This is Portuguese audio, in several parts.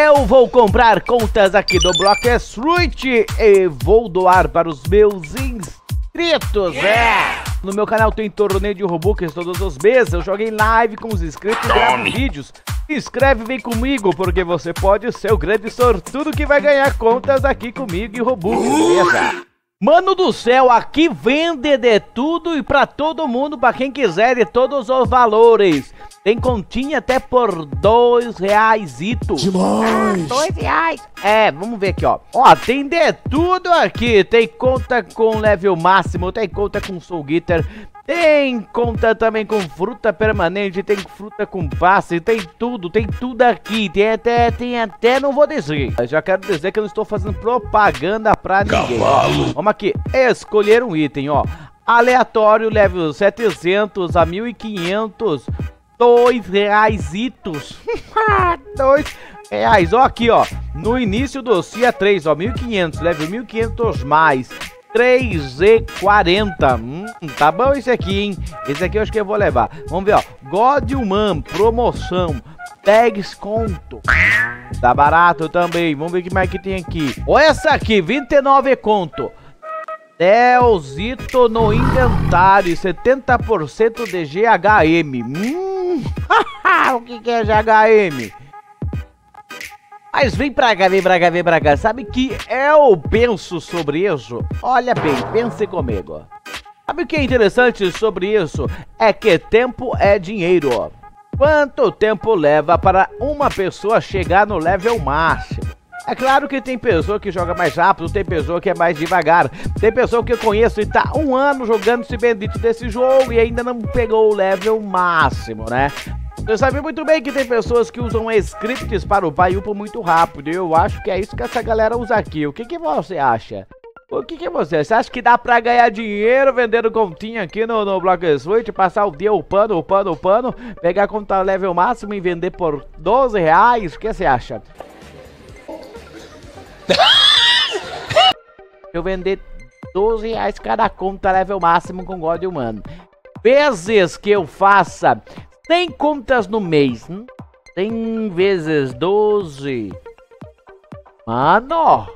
Eu vou comprar contas aqui do Block Street e vou doar para os meus inscritos, é! No meu canal tem torneio de Robux todos os meses, eu joguei live com os inscritos e gravo vídeos. Se inscreve vem comigo, porque você pode ser o grande sortudo que vai ganhar contas aqui comigo e Robux, beleza? Mano do céu, aqui vende de tudo e pra todo mundo, pra quem quiser, de todos os valores. Tem continha até por dois reais ito. Demais! dois reais. É, vamos ver aqui, ó. Ó, tem de tudo aqui. Tem conta com level máximo, tem conta com Soul Guitar, tem conta também com fruta permanente, tem fruta com passe, tem tudo, tem tudo aqui. Tem até, tem até, não vou dizer. Eu já quero dizer que eu não estou fazendo propaganda pra ninguém. Cavalo. Vamos aqui, escolher um item, ó. Aleatório, level 700 a 1500, dois reais itos. dois reais, ó aqui, ó. No início do CIA 3, ó, 1500, level 1500 mais. 3,40. Hum, tá bom esse aqui, hein? Esse aqui eu acho que eu vou levar. Vamos ver, ó. God Human, promoção. 10 conto. Tá barato também. Vamos ver o que mais que tem aqui. Olha essa aqui, 29 conto. Delzito no inventário, 70% de GHM. Hum, o que, que é GHM? Mas vem pra cá, vem pra cá, vem pra cá. Sabe que eu penso sobre isso? Olha bem, pense comigo. Sabe o que é interessante sobre isso? É que tempo é dinheiro. Quanto tempo leva para uma pessoa chegar no level máximo? É claro que tem pessoa que joga mais rápido, tem pessoa que é mais devagar, tem pessoa que eu conheço e tá um ano jogando esse bendito desse jogo e ainda não pegou o level máximo, né? Você sabe muito bem que tem pessoas que usam scripts para o pai muito rápido. E eu acho que é isso que essa galera usa aqui. O que, que você acha? O que, que você? Você acha que dá pra ganhar dinheiro vendendo continha aqui no, no Block Switch? Passar o dia upando, upando, upando, pegar conta level máximo e vender por 12 reais? O que você acha? Eu vender 12 reais cada conta level máximo com God humano. Vezes que eu faça 100 contas no mês. Hum? 100 vezes 12. Mano.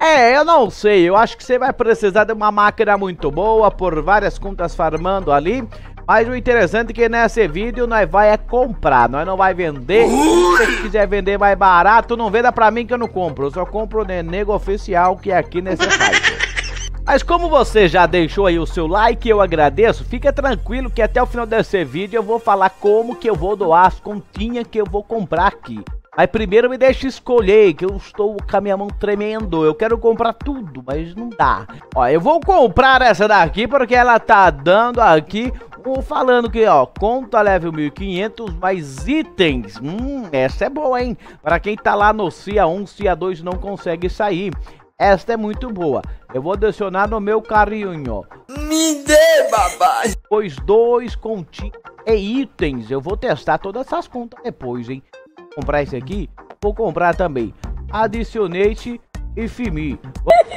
É, eu não sei. Eu acho que você vai precisar de uma máquina muito boa por várias contas farmando ali. Mas o interessante é que nesse vídeo nós vai é comprar, nós não vai vender. Se você quiser vender mais barato, não venda pra mim que eu não compro. Eu só compro no nego oficial que é aqui nesse site. Mas como você já deixou aí o seu like, eu agradeço. Fica tranquilo que até o final desse vídeo eu vou falar como que eu vou doar as continhas que eu vou comprar aqui. Mas primeiro me deixa escolher, que eu estou com a minha mão tremendo. Eu quero comprar tudo, mas não dá. Ó, eu vou comprar essa daqui porque ela tá dando aqui falando que, ó, conta level 1500 mais itens. Hum, essa é boa, hein? Para quem tá lá no CIA 1, CIA 2 não consegue sair. Esta é muito boa. Eu vou adicionar no meu carrinho. Me dê, babá! Pois dois continhos e itens. Eu vou testar todas essas contas depois, hein? Vou comprar esse aqui. Vou comprar também. Adicionate e Fimi.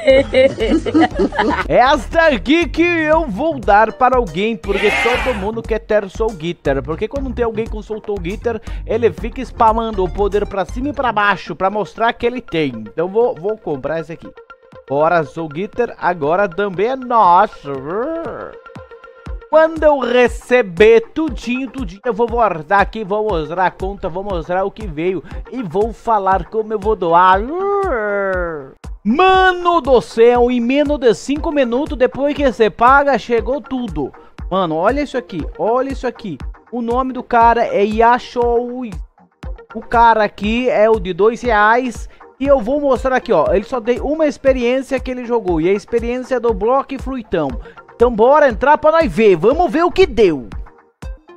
Esta aqui que eu vou dar para alguém, porque todo mundo quer ter Soul Guitar. Porque quando tem alguém com Soul Guitar, ele fica spamando o poder para cima e para baixo, para mostrar que ele tem. Então vou, vou comprar esse aqui. Bora, Soul Guitar, agora também é nosso. Quando eu receber tudinho, tudinho, eu vou guardar aqui, vou mostrar a conta, vou mostrar o que veio e vou falar como eu vou doar. Mano do céu, em menos de 5 minutos depois que você paga, chegou tudo. Mano, olha isso aqui, olha isso aqui. O nome do cara é Yashoi. O cara aqui é o de 2 reais. E eu vou mostrar aqui, ó. Ele só tem uma experiência que ele jogou. E a experiência do Bloco Fruitão. Então bora entrar pra nós ver. Vamos ver o que deu.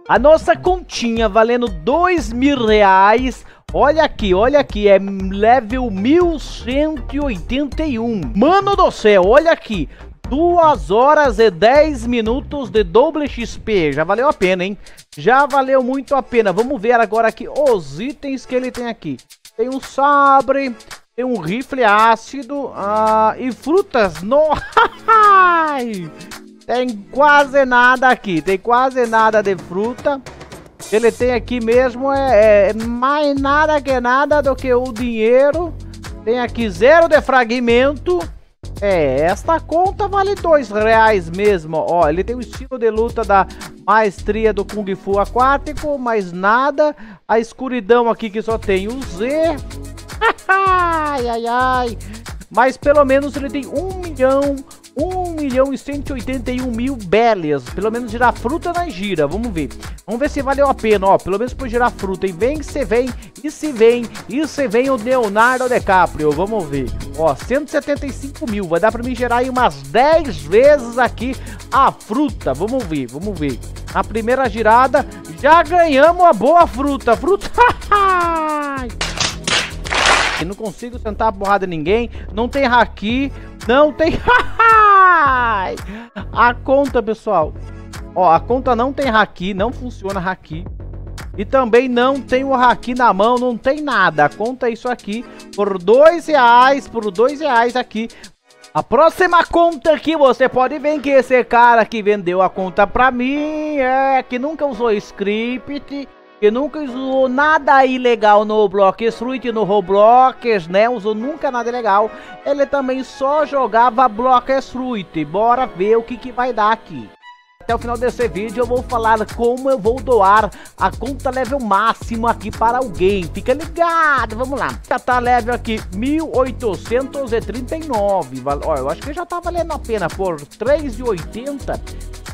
A nossa continha valendo dois mil reais. Olha aqui, olha aqui, é level 1181. Mano do céu, olha aqui. 2 horas e 10 minutos de doble XP. Já valeu a pena, hein? Já valeu muito a pena. Vamos ver agora aqui os itens que ele tem aqui. Tem um sabre, tem um rifle ácido uh, e frutas. No... Tem quase nada aqui. Tem quase nada de fruta. ele tem aqui mesmo é, é, mais nada que nada do que o dinheiro. Tem aqui zero de fragmento. É, esta conta vale dois reais mesmo. Ó, ele tem o estilo de luta da maestria do Kung Fu aquático, mas nada. A escuridão aqui que só tem o Z. ai, ai, ai. Mas pelo menos ele tem um milhão 1 milhão e 181 mil beles. Pelo menos girar fruta na gira. Vamos ver. Vamos ver se valeu a pena, ó. Pelo menos por girar fruta. E vem, se vem, e se vem, e se vem o Leonardo DiCaprio. Vamos ver. Ó, 175 mil. Vai dar pra mim gerar aí umas 10 vezes aqui a fruta. Vamos ver, vamos ver. Na primeira girada, já ganhamos a boa fruta. Fruta. Não consigo sentar a porrada em ninguém. Não tem haki. Não tem. a conta, pessoal. Ó, a conta não tem haki. Não funciona haki. E também não tem o haki na mão, não tem nada. A conta é isso aqui. Por dois reais, por dois reais aqui. A próxima conta que você pode ver que esse cara que vendeu a conta pra mim é que nunca usou script que nunca usou nada ilegal no Block Fruit, no Roblox, né? Usou nunca nada ilegal. Ele também só jogava Block Fruit. Bora ver o que, que vai dar aqui. Até o final desse vídeo eu vou falar como eu vou doar a conta level máximo aqui para alguém. Fica ligado, vamos lá. Já tá level aqui 1839. Ó, eu acho que já tá valendo a pena por 3,80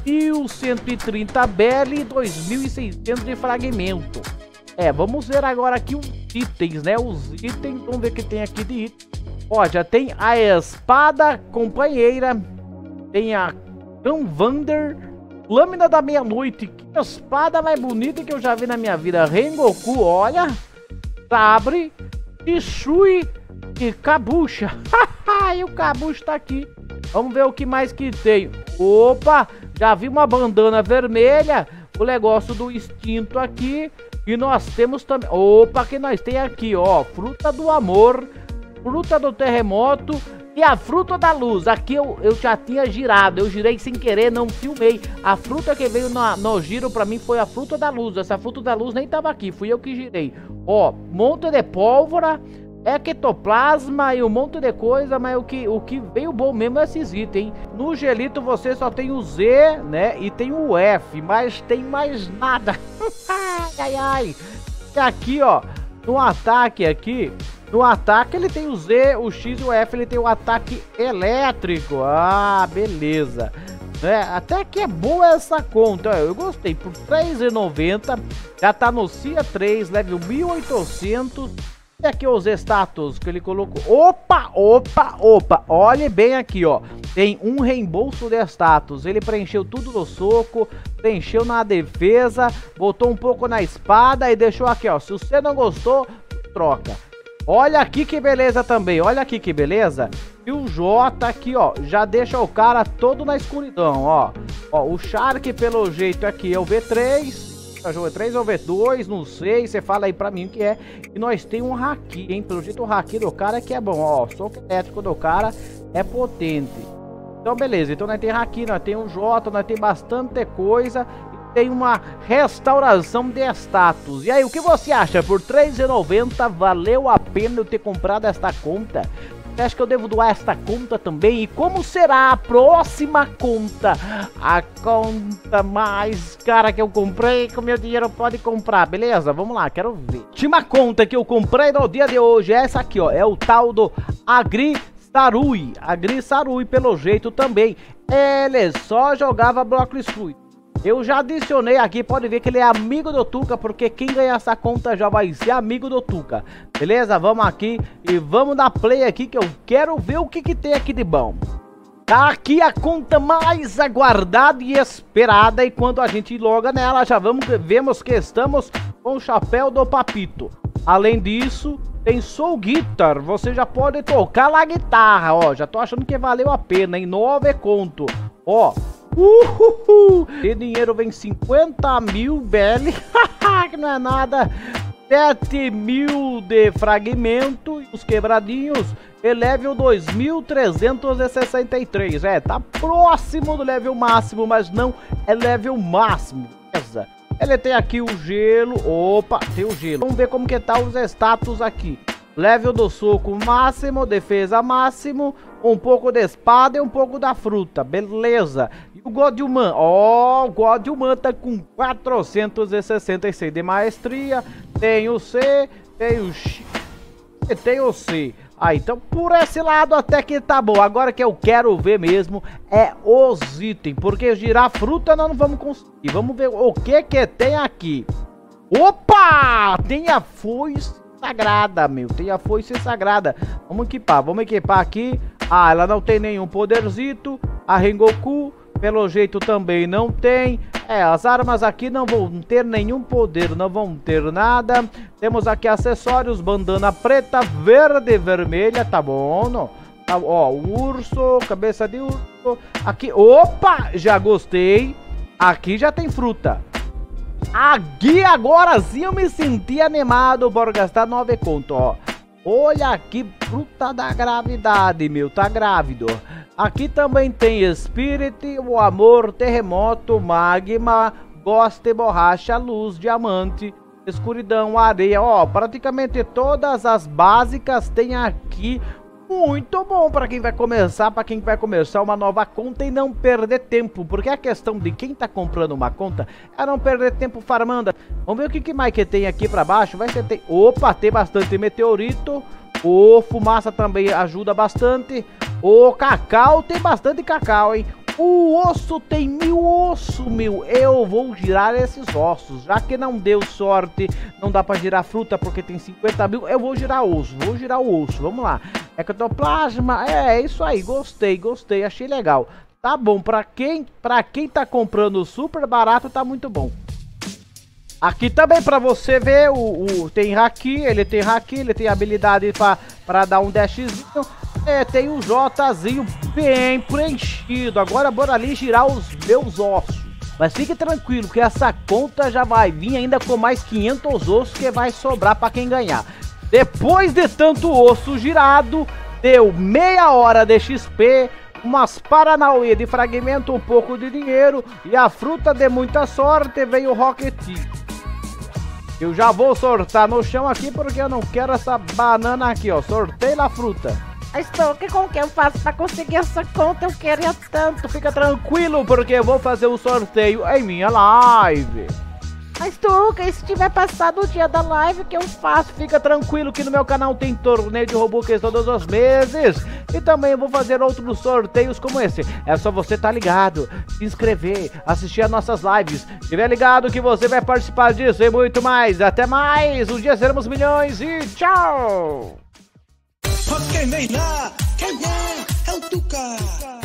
1.130 BL e 2.600 de fragmento. É, vamos ver agora aqui os itens, né? Os itens, vamos ver o que tem aqui de item. Ó, já tem a espada companheira, tem a Kanvander, lâmina da meia-noite. Que espada mais bonita que eu já vi na minha vida. Rengoku, olha. Sabre, Ishui e Kabucha. e o Kabucha tá aqui. Vamos ver o que mais que tem. Opa, já vi uma bandana vermelha, o negócio do instinto aqui. E nós temos também... Opa, que nós tem aqui, ó. Fruta do amor, fruta do terremoto e a fruta da luz. Aqui eu, eu já tinha girado, eu girei sem querer, não filmei. A fruta que veio no, no giro pra mim foi a fruta da luz. Essa fruta da luz nem tava aqui, fui eu que girei. Ó, monte de pólvora ectoplasma e um monte de coisa, mas o que, o que veio bom mesmo é esses itens. No gelito você só tem o Z, né? E tem o F, mas tem mais nada. ai, ai. E aqui, ó, no ataque aqui, no ataque ele tem o Z, o X e o F, ele tem o ataque elétrico. Ah, beleza. É, até que é boa essa conta, eu gostei, por R$3,90, já tá no CIA 3, level 1800, e aqui os status que ele colocou. Opa, opa, opa. Olhe bem aqui, ó. Tem um reembolso de status. Ele preencheu tudo no soco, preencheu na defesa, botou um pouco na espada e deixou aqui, ó. Se você não gostou, troca. Olha aqui que beleza também. Olha aqui que beleza. E o J aqui, ó, já deixa o cara todo na escuridão, ó. Ó, o Shark pelo jeito aqui é o V3 jogo é 3 ou V2, não sei, você fala aí pra mim o que é. E nós tem um haki, hein? Pelo jeito o haki do cara é que é bom, ó. O soco elétrico do cara é potente. Então beleza, então nós tem haki, nós tem um J, nós tem bastante coisa. Tem uma restauração de status. E aí, o que você acha? Por R$3,90 valeu a pena eu ter comprado esta conta? Acha que eu devo doar esta conta também? E como será a próxima conta? A conta mais cara que eu comprei o meu dinheiro pode comprar, beleza? Vamos lá, quero ver. Última conta que eu comprei no dia de hoje é essa aqui, ó. É o tal do Agri Sarui. Agri Sarui, pelo jeito também. Ele só jogava Block Fruit. Eu já adicionei aqui, pode ver que ele é amigo do Tuca, porque quem ganhar essa conta já vai ser amigo do Tuca. Beleza? Vamos aqui e vamos dar play aqui que eu quero ver o que, que tem aqui de bom. Tá aqui a conta mais aguardada e esperada e quando a gente loga nela já vamos vemos que estamos com o chapéu do Papito. Além disso, tem Soul Guitar, você já pode tocar na guitarra, ó, já tô achando que valeu a pena, em 9 conto. Ó, Uhul! E dinheiro vem 50 mil BL, que não é nada. 7 mil de fragmento, os quebradinhos, e level 2363. É, tá próximo do level máximo, mas não é level máximo. Beleza? Ele tem aqui o gelo. Opa, tem o gelo. Vamos ver como que tá os status aqui. Level do soco máximo, defesa máximo, um pouco de espada e um pouco da fruta, beleza. O Godilman, ó, oh, o Godilman tá com 466 de maestria, tem o C, tem o X, tem o C. Ah, então por esse lado até que tá bom. Agora que eu quero ver mesmo é os itens, porque girar fruta nós não vamos conseguir. Vamos ver o que que tem aqui. Opa! Tem a foice sagrada, meu. Tem a foice sagrada. Vamos equipar, vamos equipar aqui. Ah, ela não tem nenhum poderzito. A Rengoku, pelo jeito, também não tem. É, as armas aqui não vão ter nenhum poder, não vão ter nada. Temos aqui acessórios, bandana preta, verde e vermelha, tá bom, não? Tá, ó, urso, cabeça de urso. Aqui, opa, já gostei. Aqui já tem fruta. Aqui agora sim eu me senti animado por gastar 9 conto, ó. Olha aqui, fruta da gravidade, meu, tá grávido. Aqui também tem Spirit, o amor, terremoto, magma, goste, borracha, luz, diamante, escuridão, areia. Ó, praticamente todas as básicas tem aqui muito bom para quem vai começar, para quem vai começar uma nova conta e não perder tempo, porque a questão de quem tá comprando uma conta é não perder tempo farmando. Vamos ver o que, que mais tem aqui para baixo, vai ser tem... Opa, tem bastante meteorito, o fumaça também ajuda bastante, o cacau tem bastante cacau, hein? O osso tem mil osso, meu. Eu vou girar esses ossos. Já que não deu sorte, não dá pra girar fruta porque tem 50 mil, eu vou girar osso. Vou girar o osso. Vamos lá. Ectoplasma. É, é isso aí. Gostei, gostei. Achei legal. Tá bom. Pra quem, pra quem tá comprando super barato, tá muito bom. Aqui também para você ver, o, o, tem haki, ele tem haki, ele tem habilidade para dar um dashzinho. É, tem um Jzinho bem preenchido. Agora bora ali girar os meus ossos. Mas fique tranquilo que essa conta já vai vir ainda com mais 500 ossos que vai sobrar para quem ganhar. Depois de tanto osso girado, deu meia hora de XP, umas paranauê de fragmento, um pouco de dinheiro e a fruta de muita sorte veio o Rocket. Eu já vou sortar no chão aqui porque eu não quero essa banana aqui, ó. Sortei na fruta. Estou, que como que eu faço para conseguir essa conta? Eu queria tanto. Fica tranquilo, porque eu vou fazer um sorteio em minha live. Mas Tuca, se tiver passado o dia da live, que eu faço? Fica tranquilo que no meu canal tem torneio de Robux todos os meses. E também eu vou fazer outros sorteios como esse. É só você estar tá ligado, se inscrever, assistir as nossas lives. Estiver ligado que você vai participar disso e muito mais. Até mais, um dia seremos milhões e tchau! Porque Can we é? É o Tuca.